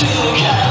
to get